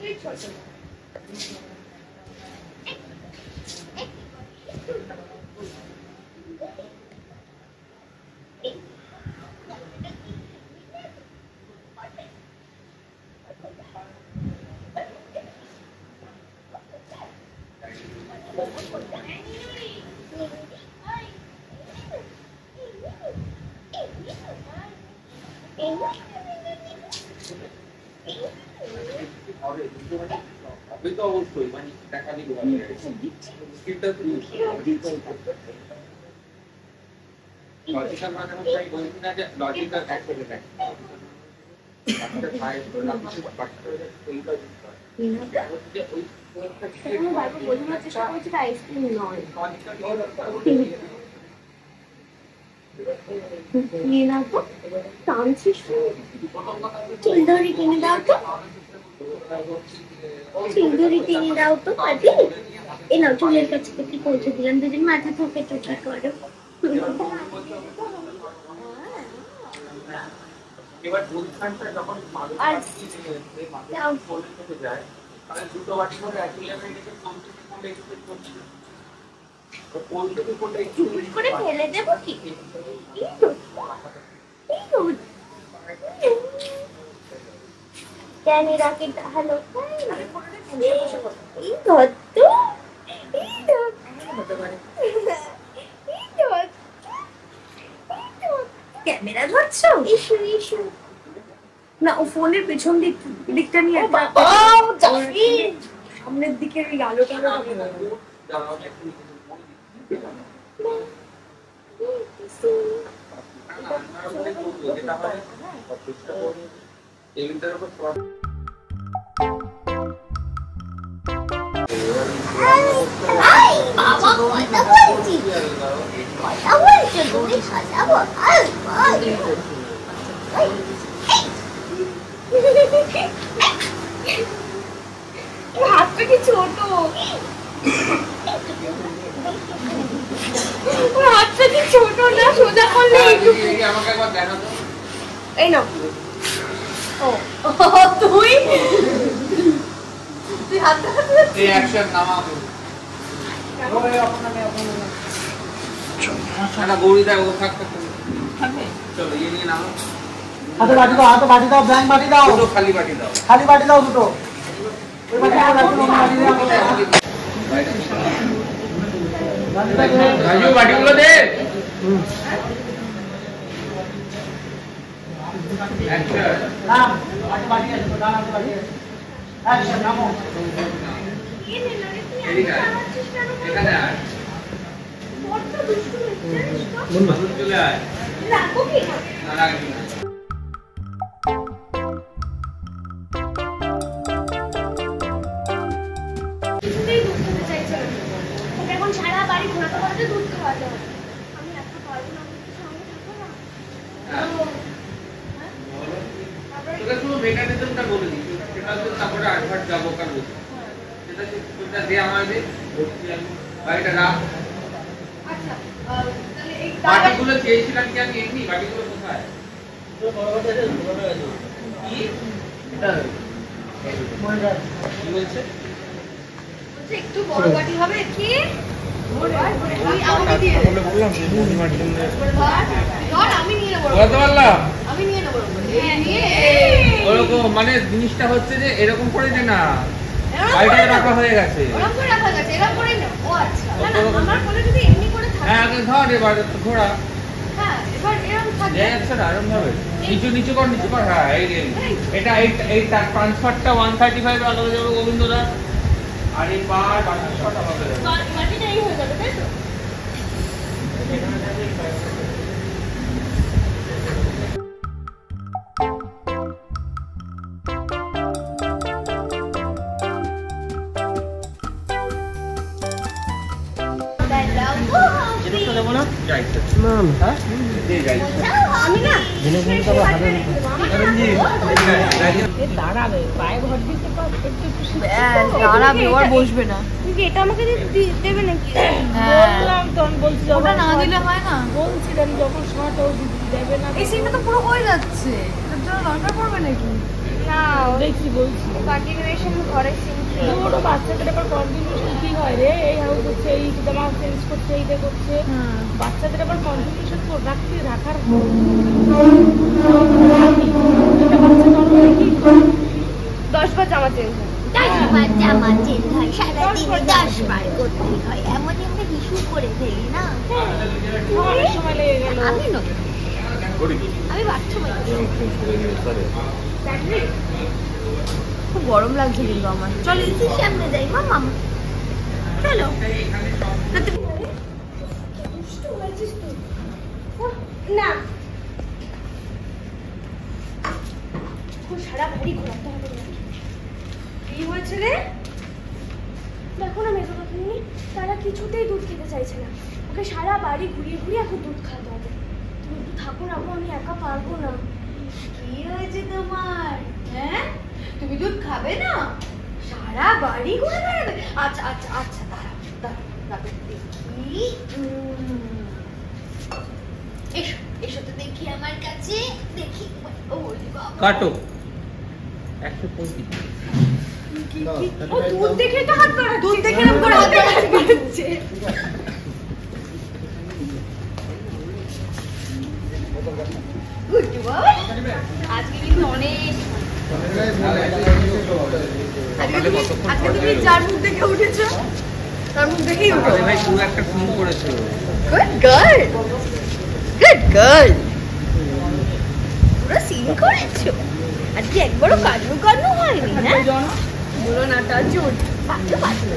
তুই ছোট হবে তো অবশ্যই মানে তুই লজিক্যাল মানে হচ্ছে আমি বলছি না যে লজিক্যাল এক করে দেখ বাচ্চা খায় বাচ্চা বাচ্চা এইটা হচ্ছে ওই আমি বারবার বোঝানোর চেষ্টা করছি এটা আইসক্রিম নয় নিয়ে নাও তো টানছিস চুল ধরে টেনে দাও তো ধরে টেনে দাও তো পাটি। এ নাও চুলের কাছে থেকে পৌঁছে দিলাম দুদিন মাথা থেকে চুচা করো। এবার অনুষ্ঠানটা যখন যায় তাহলে দুটো বাটি করে একই লেভেল থেকে কোন থেকে কোনটা একটু করছি? কোন থেকে কোনটা একটু করে ফেলে দেবো কি এই তো এই তো ক্যামেরাকে হ্যালো এই ধর তো এই ক্যামেরা ধরছো ইস্যু ইস্যু না ও ফোনের পেছন দিক দিকটা নিয়ে একটা সামনের দিকের ওই আলোটা উপর হাতটা কি ছোট হাতটা কি ছোট না সোজা করলে এই ও তুই তুই হাতটা এই অ্যাকশন নামো খালি বাটি দাও। খালি বাটি দাও দুটো। বাটি বাটি বাটিগুলো দে। নাম বাটি বাটি আছে তো নাম আছে। বাটি আছে নামো কি না এখন সারা বাড়ি ঘোরাতে ঘোরাতে দুধ খাওয়াতে হবে আমি একটা পারব না আমি তো সঙ্গে থাকব না ও, হ্যাঁ? তারপরে তোকে শুধু মেকানিজমটা বলে দিই সেটা হচ্ছে তারপরে আটভাট যাব কার বসে সেটা আমার দে রাখ। আচ্ছা বাটিগুলো চেয়েছিলাম কি আমি এমনি? বাটিগুলো কোথায়? কি? বলছে? একটু বড় বাটি হবে কি? হ্যাঁ, মানে জিনিসটা হচ্ছে যে এরকম করে যে না এরম বাড়িটা রাখা হয়ে গেছে আচ্ছা। হ্যাঁ ধর এবার ঘোড়া। হ্যাঁ, নিচু নিচু কর নিচু কর। হ্যাঁ এই। এটা এই এই ট্রান্সফারটা ওয়ান থার্টি ফাইভ আলাদা যাবে গোবিন্দদা। আর এই বার বাকি ছটা হবে। বা- বাটিটা এই হয়ে যাবে, তাই তো? না দাঁড়াবে ও আর বসবে না। তুমি কি এটা আমাকে দেবে নাকি? বললাম তখন বলছি ওটা না দিলে হয় না। বলছিলাম যখন শর্ট ও দেবে না। এই সিনটা তো পুরো হয়ে যাচ্ছে। জন্য দরকার পড়বে নাকি? না দেখছি বলছি। কন্টিনিউয়েশন ঘরে সিনকি ওটা বাচ্চাদের আবার কন্টিনিউশন কি হয় রে? এই হাউস হচ্ছে এই জামা চেঞ্জ করছে এইটা করছে। বাচ্চাদের আবার কন্টিনিউশন রাখতে রাখার বাচ্চা দশ বার জামা চেঞ্জ দশবার জামা চেঞ্জ হয় সারাদিনে দশবার করতেই হয়। এমনই আমরা হিসু করে ফেলি না। অনেক সময় লেগে গেল। আমি নয় আমি বাথরুমে খুব গরম লাগছে কিন্তু আমার। চল সামনে যাই মামা চলো। না। সারা বাড়ি ঘোরাতে হবে নাকি? কি হয়েছে রে? দেখো না মেজো কাকিনি তারা কিছুতেই দুধ খেতে চাইছে না। ওকে সারা বাড়ি ঘুরিয়ে ঘুরিয়ে এখন দুধ খাওয়াতে হবে। তুমি একটু থাকো না আমি একা পারব না। কি হয়েছে তোমার হ্যাঁ? তুমি দুধ খাবে না? সারা বাড়ি ঘুরে বেড়াবে। আচ্ছা আচ্ছা আচ্ছা দাঁড়াও দাঁড়াও দাঁড়াও দেখি। এসো এসো তো দেখি আমার কাছে দেখি। ও। কাটো। একশো পঁয়ত্রিশ। দুধ দেখে তো হাত দুধ দেখে হাত বাড়াচ্ছে গুড্ডু বাবা আজকে কিন্তু অনেক মুখ দেখে উঠেছো তার মুখ দেখেই উঠো ভাই পুরো করেছ গুড গার্ল পুরো একবারও কান্নু কান্নু হয়নি না বলো না তার জোর পাতলো পাতলো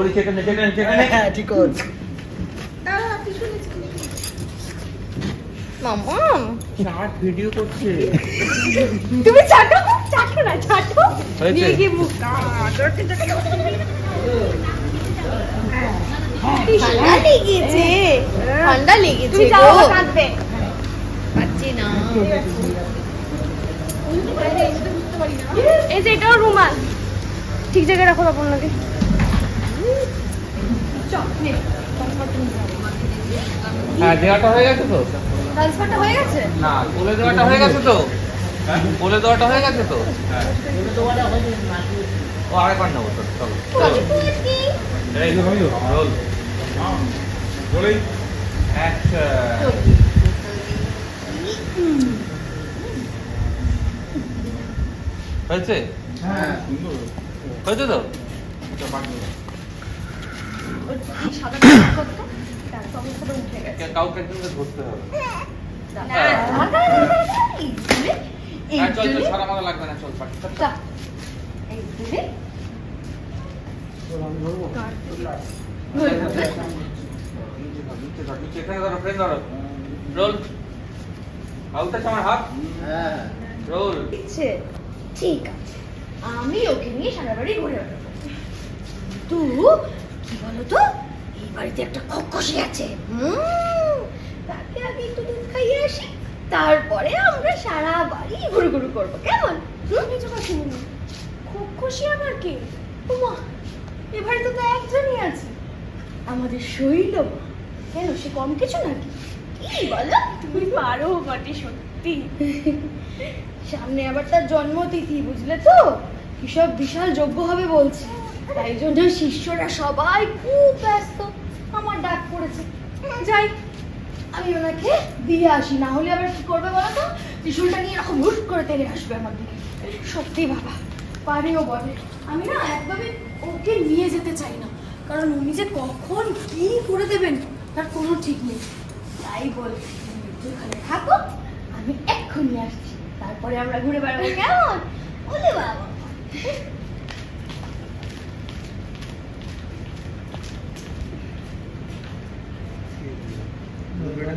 গৌরী সেখানে সেখানে সেখানে। ঠিক আছে চাট ভিডিও করছে। তুমি চাটো? চাটো না চাটো। নিয়ে গিয়ে মুখ ঠান্ডা লেগেছে। ঠান্ডা লেগেছে গো। পাচ্ছি না। এই যে এটাও রুমাল। ঠিক জায়গায় রাখো লাগে হ্যাঁ দেওয়াটা হয়ে গেছে তো? ট্রান্সফারটা হয়ে গেছে? না বলে দেওয়াটা হয়ে গেছে তো? বলে দেওয়াটা হয়ে গেছে তো? ও আরেকবার নেব তো চলো। রোল। বলেই। অ্যাকশন হয়েছে? হ্যাঁ সুন্দর। হয়েছে তো? সাদা সমস্যাটা উঠে গেছে কাউকে একজনকে ধরতে হবে রোল। দিচ্ছে। ঠিক আছে। আমি ওকে নিয়ে সারা বাড়ি ঘুরে বেড়াবো তু কি বলো তো এই বাড়িতে একটা খকসি আছে। হুম, তাকে আগে একটু দুধ খাইয়ে আসি তারপরে আমরা সারা বাড়ি ঘুরু ঘুরু করব। কেমন? কিছু কথা খকসি আবার কে? উমা এ বাড়িতে তো একজনই আছে। আমাদের শৈল কেন সে কম কিছু নাকি? কি বলো? তুমি পারো বটে সত্যি। সামনে আবার তার জন্মতিথি বুঝলে তো? কিসব বিশাল যোগ্য হবে বলছে। তাই জন্য শিষ্যরা সবাই খুব ব্যস্ত। আমার ডাক পড়েছে। যাই। আমি ওনাকে দিয়ে আসি, না হলে আবার কি করবে বলো তো? ত্রিশুলটা নিয়ে এরকম হুট করে তেড়ে আসবে আমার দিকে। সত্যি বাবা, পারেও বলে আমি না একদমই ওকে নিয়ে যেতে চাই না। কারণ উনি যে কখন কি করে দেবেন, তার কোনো ঠিক নেই। তাই বলে এখানে থাকো, আমি এক্ষুনি আসছি। তারপরে আমরা ঘুরে বেড়াবো কেমন? বলে বাবা।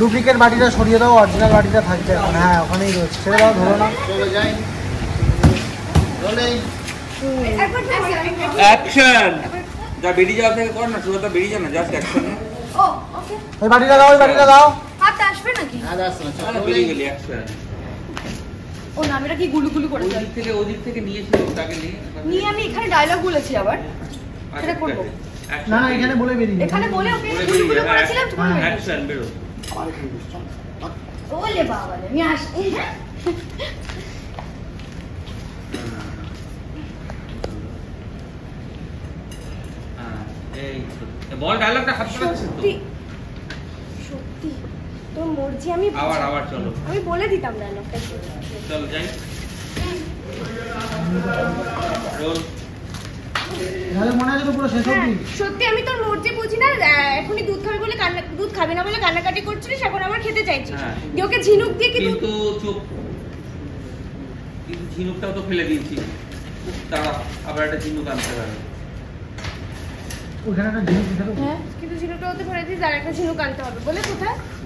ডুপ্লিকেট বাটিটা সরিয়ে দাও অরিজিনাল বাটিটা থাকছে এখন। হ্যাঁ ওখানেই রয়েছে। ছেড়ে দাও ধরো না। অ্যাকশন যা বেরিয়ে যাওয়া থেকে কর না বেরিয়ে যা না জাস্ট অ্যাকশন ওই বাটিটা দাও ওই বাটিটা দাও। হাত আসবে নাকি? বেরিয়ে গেলি অ্যাকশন ও নামেটা কি গুলুগুলু করে ওদিক থেকে ওদিক থেকে নিয়েছিল তাকে নিয়ে? নিয়ে আমি এখানে ডায়লগ বলেছি আবার। সেটা করব। না না এখানে বলে বেরিয়ে এখানে বলে ওকে বেরিয়ে যা, করেছিলাম তুমি অ্যাকশন বেরো। ওলে বাবা রে আমি আসি হ্যাঁ? হ্যাঁ, এই বল ডায়লগটা হাত সত্যি? তোর মর্জি আমি আবার আবার চলো। আমি বলে দিতাম ডায়লগটা চলো যাই। রোল। তাহলে মনে আছে তো পুরো শেষ হ্যাঁ অবধি সত্যি আমি তোর মর্জি বুঝি না এখনই দুধ খাবে বলে কান্না দুধ খাবে না বলে কান্নাকাটি করছিলিস এখন আবার খেতে চাইছিস। হ্যাঁ। দিয়ে ওকে ঝিনুক দিয়ে কি কিন্তু চুপ। কিন্তু ঝিনুকটাও তো ফেলে দিয়েছি। তারা আবার একটা ঝিনুক আনতে হবে। ওখানে একটা জিনিস দিতে হবে। হ্যাঁ কিন্তু ঝিনুকটা ওতে ভরে দিস আর একটা ঝিনুক আনতে হবে। বলে কোথায়?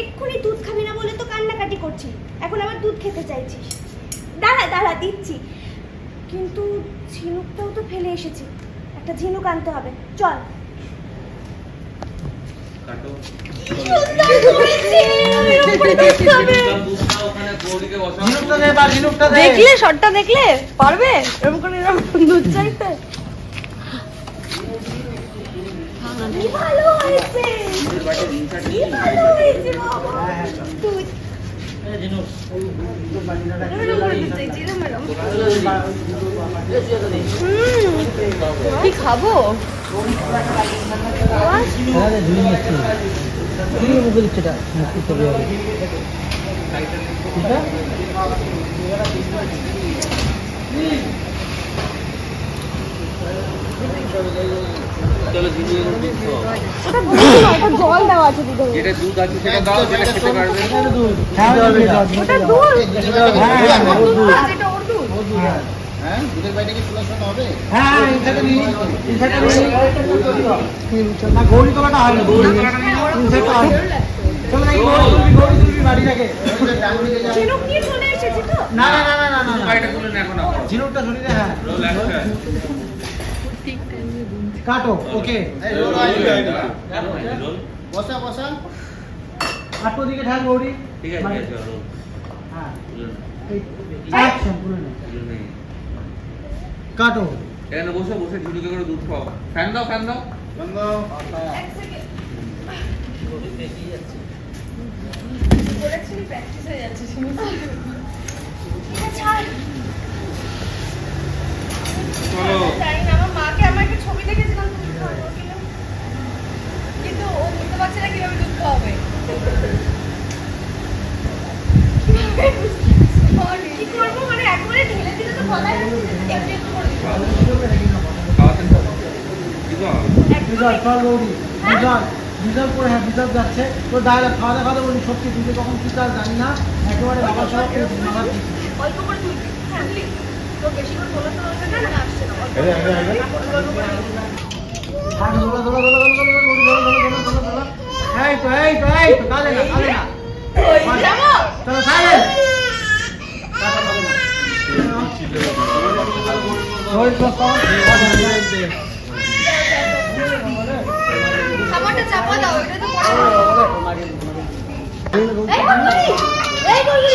এক্ষুনি দুধ খাবি না বলে তো কান্নাকাটি করছি। এখন আবার দুধ খেতে চাইছিস। দাঁড়া দাঁড়া দিচ্ছি। কিন্তু ঝিনুকটাও তো ফেলে এসেছি। একটা ঝিনুক আনতে হবে। চল। ঝিনুকটা ঝিনুকটা দেখলে শটটা দেখলে পারবে? এরকম করে এরকম দুধ চাইতে? ভালো হয়েছে। ভালো 음, 이 가보. 나는 눈이 있지. 눈이 보고 있더라. 이거? 음. জল দেওয়া আছে যেটা দুধ আছে সেটা দাও যেটা খেতে পারবে। হ্যাঁ, ওটা দুধ। যেটা ওর দুধ। হ্যাঁ দুধের বাইরে কি খোলা হবে? হ্যাঁ এটাকে নিয়ে এটাকে নিয়ে না গৌরী তোলাটা হবে। গৌরী তোলাটা নিয়ে সেটা হবে। চলো নাকি গৌরী তুলবি গৌরী তুলবি বাড়ি রাখে চিনুক নিয়ে চলে এসেছি তো। না না না না না না। এটা তুলে না এখন জিরোটা ধরে হ্যাঁ। কাটো ওকে। বসা বসা। আটো দিকে ঢাল গৌরী ঠিক আছে রোল হ্যাঁ। অ্যাকশন পুরো। কাটো। এখানে বসে বসে ঝুড়িকে করে দুধ খাও। ফ্যান দাও ফ্যান দাও। বন্ধ প্র্যাকটিস হয়ে যাচ্ছে চলো। আমার মাকে আমার একটা ছবি দেখেছিলাম। কিন্তু ও বুঝতে পারছে না কীভাবে দুধ খাওয়াবে। কি করব? মানে একবারে ঢেলে দিলে তো গলায় না, একটু একটু করে দিতে হ্যাঁ যাচ্ছে। তো খাওয়া দাওয়া বলি সত্যি তুই কখন কি চাল জানি না। একেবারে বাবার সব এই বলি এই বলি